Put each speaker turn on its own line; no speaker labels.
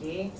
Okay.